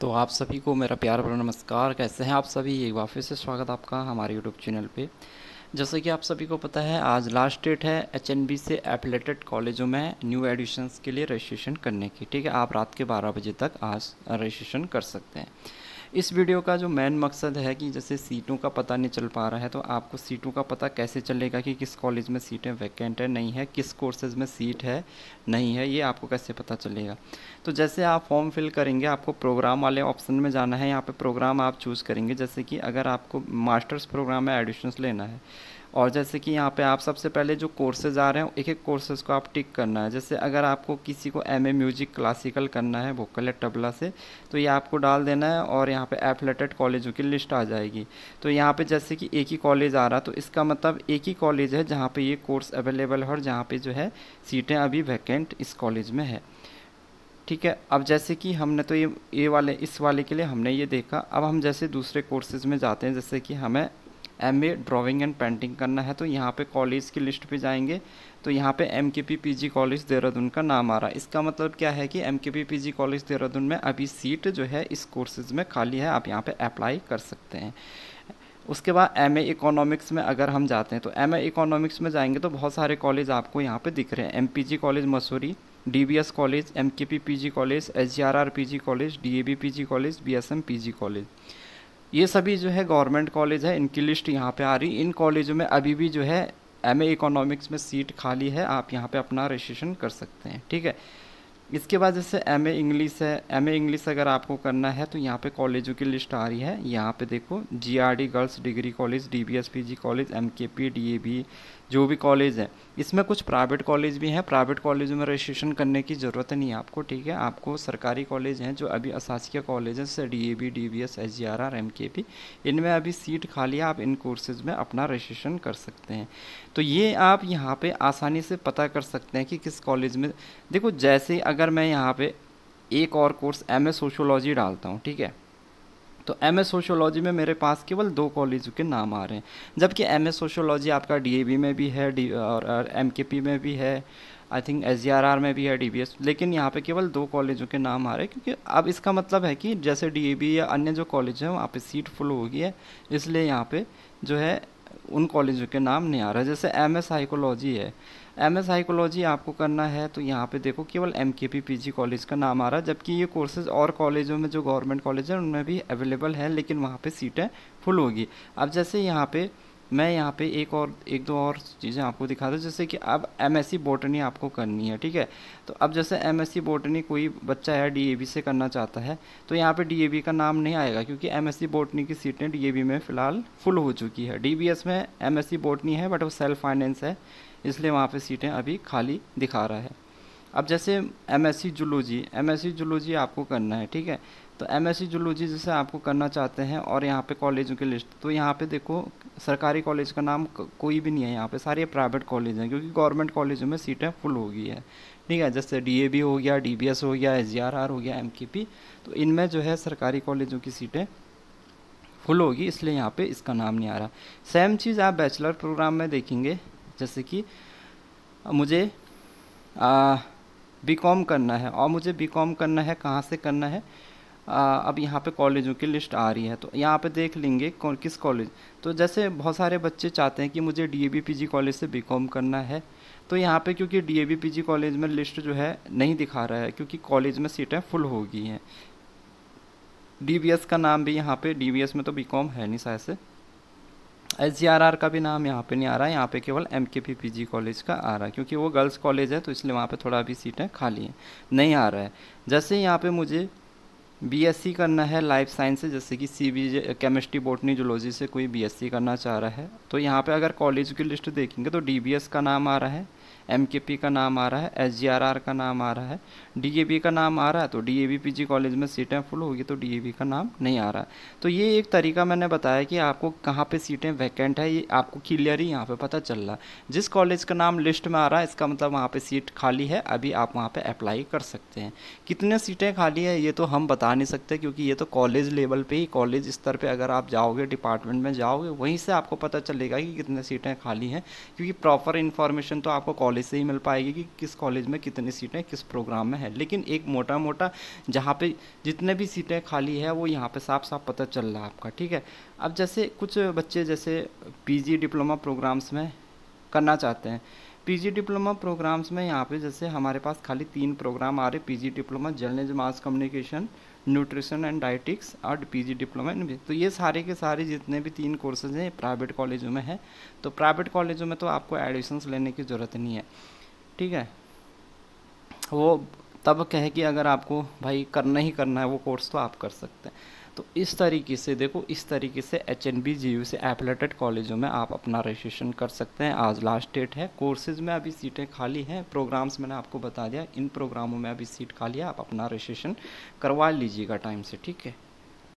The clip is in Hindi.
तो आप सभी को मेरा प्यार भरा नमस्कार। कैसे हैं आप सभी? एक बार फिर से स्वागत आपका हमारे यूट्यूब चैनल पे। जैसे कि आप सभी को पता है, आज लास्ट डेट है HNB से एफिलेटेड कॉलेजों में न्यू एडमिशन्स के लिए रजिस्ट्रेशन करने की। ठीक है, आप रात के 12 बजे तक आज रजिस्ट्रेशन कर सकते हैं। इस वीडियो का जो मेन मकसद है कि जैसे सीटों का पता नहीं चल पा रहा है तो आपको सीटों का पता कैसे चलेगा कि किस कॉलेज में सीटें वैकेंट है, नहीं है, किस कोर्सेज में सीट है, नहीं है, ये आपको कैसे पता चलेगा? तो जैसे आप फॉर्म फिल करेंगे, आपको प्रोग्राम वाले ऑप्शन में जाना है, यहाँ पर प्रोग्राम आप चूज़ करेंगे, जैसे कि अगर आपको मास्टर्स प्रोग्राम में एडमिशन लेना है और जैसे कि यहाँ पे आप सबसे पहले जो कोर्सेज आ रहे हैं, एक एक कोर्सेज को आप टिक करना है। जैसे अगर आपको किसी को एमए म्यूज़िक क्लासिकल करना है वोकल या तबला से तो ये आपको डाल देना है और यहाँ पे एफलेटेड कॉलेजों की लिस्ट आ जाएगी। तो यहाँ पे जैसे कि एक ही कॉलेज आ रहा तो इसका मतलब एक ही कॉलेज है जहाँ पर ये कोर्स अवेलेबल है और जहाँ पर जो है सीटें अभी वैकेंट इस कॉलेज में है। ठीक है, अब जैसे कि हमने तो ये ये वाले, इस वाले के लिए हमने ये देखा। अब हम जैसे दूसरे कोर्सेज में जाते हैं, जैसे कि हमें M A drawing and painting करना है तो यहाँ पे कॉलेज की लिस्ट पे जाएँगे। तो यहाँ पे M K P P G college Dehradun का नाम आ रहा है। इसका मतलब क्या है कि M K P P G college Dehradun में अभी सीट जो है, इस कोर्सेज में खाली है। आप यहाँ पे अप्लाई कर सकते हैं। उसके बाद एम ए इकोनॉमिक्स में अगर हम जाते हैं तो एम ए इकोनॉमिक्स में जाएँगे तो बहुत सारे कॉलेज आपको यहाँ पे दिख रहे हैं। M P G college Mussoorie D B S college M K P P G college H G R R P G college D A B P G college B S M P G college ये सभी जो है गवर्नमेंट कॉलेज है, इनकी लिस्ट यहाँ पे आ रही इन कॉलेजों में अभी भी जो है एमए इकोनॉमिक्स में सीट खाली है, आप यहाँ पे अपना रजिस्ट्रेशन कर सकते हैं, ठीक है? इसके बाद जैसे एम ए इंग्लिश है एम ए इंग्लिश अगर आपको करना है तो यहाँ पे कॉलेजों की लिस्ट आ रही है। यहाँ पे देखो G R D girls degree college D B S P G college M K P D A B जो भी कॉलेज है। इसमें कुछ प्राइवेट कॉलेज भी हैं। प्राइवेट कॉलेजों में रजिस्ट्रेशन करने की ज़रूरत नहीं है आपको, ठीक है? आपको सरकारी कॉलेज हैं, जो अभी असासिया कॉलेज है, जैसे D A B D B S S G R R M K P इनमें अभी सीट खाली है, आप इन कोर्सेज़ में अपना रजिस्ट्रेशन कर सकते हैं। तो ये आप यहाँ पे आसानी से पता कर सकते हैं कि किस कॉलेज में, देखो जैसे अगर मैं यहाँ पर एक और कोर्स एम ए सोशोलॉजी डालता हूँ, ठीक है? तो एम सोशोलॉजी में मेरे पास केवल दो कॉलेजों के नाम आ रहे हैं। जबकि एम सोशोलॉजी आपका डीएबी में भी है डी और एम में भी है आई थिंक एस में भी है डी बी एस लेकिन यहाँ पे केवल दो कॉलेजों के नाम आ रहे हैं, क्योंकि अब इसका मतलब है कि जैसे डी ए बी या अन्य जो कॉलेज हैं, वहाँ पे सीट फुल हो गई है, इसलिए यहाँ पे जो है उन कॉलेजों के नाम नहीं आ रहा। जैसे एम एस साइकोलॉजी है एम एस साइकोलॉजी आपको करना है तो यहाँ पे देखो केवल M K P P G college का नाम आ रहा है, जबकि ये कोर्सेज और कॉलेजों में जो गवर्नमेंट कॉलेज है, उनमें भी अवेलेबल है, लेकिन वहाँ पे सीटें फुल होगी। अब जैसे यहाँ पे, मैं यहाँ पे एक और, एक दो और चीज़ें आपको दिखा दूँ, जैसे कि अब एम एस सी बोटनी आपको करनी है, ठीक है? तो अब जैसे एम एस सी बोटनी कोई बच्चा है बी से करना चाहता है तो यहाँ पे बी का नाम नहीं आएगा, क्योंकि एम एस सी बोटनी की सीटें डी ए बी में फ़िलहाल फुल हो चुकी है। डी बी एस में एम एस सी बोटनी है बट वो सेल्फ फाइनेंस है। इसलिए वहाँ पर सीटें अभी खाली दिखा रहा है। अब जैसे M S C zoology M S C zoology आपको करना है, ठीक है? तो एम एस सी जूलॉजी जैसे आपको करना चाहते हैं और यहाँ पे कॉलेजों की लिस्ट तो यहाँ पे देखो, सरकारी कॉलेज का नाम कोई भी नहीं है यहाँ पे, सारे प्राइवेट कॉलेज हैं, क्योंकि गवर्नमेंट कॉलेजों में सीटें फुल हो गई है। ठीक है? जैसे डी ए बी हो गया डी बी एस हो गया एस जी आर आर हो गया एम के पी तो इनमें जो है सरकारी कॉलेजों की सीटें फुल होगी, इसलिए यहाँ पे इसका नाम नहीं आ रहा। सेम चीज़ आप बैचलर प्रोग्राम में देखेंगे जैसे कि मुझे बी कॉम करना है और मुझे बी कॉम करना है कहाँ से करना है? आ, अब यहाँ पे कॉलेजों की लिस्ट आ रही है तो यहाँ पे देख लेंगे कौन किस कॉलेज। तो जैसे बहुत सारे बच्चे चाहते हैं कि मुझे D A B P G college से बी कॉम करना है तो यहाँ पे क्योंकि D A B P G college में लिस्ट जो है नहीं दिखा रहा है क्योंकि कॉलेज में सीटें फुल हो गई हैं। डी का नाम भी यहाँ पे डी में तो बी है नहीं शायद से। एस का भी नाम यहाँ पे नहीं आ रहा है, यहाँ पे केवल एम के पी कॉलेज का आ रहा है, क्योंकि वो गर्ल्स कॉलेज है तो इसलिए वहाँ पे थोड़ा अभी सीटें खाली हैं, नहीं आ रहा है। जैसे यहाँ पे मुझे बीएससी करना है लाइफ साइंस से, जैसे कि C B chemistry botany zoology से कोई बीएससी करना चाह रहा है तो यहाँ पर अगर कॉलेज की लिस्ट देखेंगे तो डीबीएस का नाम आ रहा है एम के पी का नाम आ रहा है एस जी आर आर का नाम आ रहा है। डी ए बी का नाम आ रहा है तो D A B P G college में सीटें फुल होगी तो डी ए बी का नाम नहीं आ रहा है। तो ये एक तरीका मैंने बताया कि आपको कहाँ पे सीटें वैकेंट है, ये आपको क्लियर ही यहाँ पे पता चल रहा है। जिस कॉलेज का नाम लिस्ट में आ रहा है, इसका मतलब वहाँ पर सीट खाली है, अभी आप वहाँ पर अप्लाई कर सकते हैं। कितने सीटें खाली है, ये तो हम बता नहीं सकते क्योंकि ये तो कॉलेज लेवल पर ही कॉलेज स्तर पर अगर आप जाओगे डिपार्टमेंट में जाओगे, वहीं से आपको पता चलेगा कि कितने सीटें खाली हैं। क्योंकि प्रॉपर इन्फॉर्मेशन तो आपको कॉलेज कॉलेज से ही मिल पाएगी कि किस कॉलेज में कितनी सीटें किस प्रोग्राम में है। लेकिन एक मोटा मोटा जहाँ पे जितने भी सीटें खाली है, वो यहाँ पे साफ़ साफ़ पता चल रहा है आपका, ठीक है? अब जैसे कुछ बच्चे जैसे पीजी डिप्लोमा प्रोग्राम्स में करना चाहते हैं पीजी डिप्लोमा प्रोग्राम्स में यहाँ पे जैसे हमारे पास खाली तीन प्रोग्राम आ रहे, PG diploma, journalism, mass communication, nutrition and dietetics और पीजी डिप्लोमा इन तो ये सारे के सारे जितने भी तीन कोर्सेज हैं प्राइवेट कॉलेजों में है। तो प्राइवेट कॉलेजों में तो आपको एडमिशन्स लेने की ज़रूरत नहीं है। ठीक है? वो तब कहे कि अगर आपको भाई करना ही करना है, वो कोर्स तो आप कर सकते हैं। तो इस तरीके से देखो, इस तरीके से H N B G U से एफिलेटेड कॉलेजों में आप अपना रजिस्ट्रेशन कर सकते हैं। आज लास्ट डेट है। कोर्सेज में अभी सीटें खाली हैं। प्रोग्राम्स मैंने आपको बता दिया। इन प्रोग्रामों में अभी सीट खाली है। आप अपना रजिस्ट्रेशन करवा लीजिएगा टाइम से, ठीक है?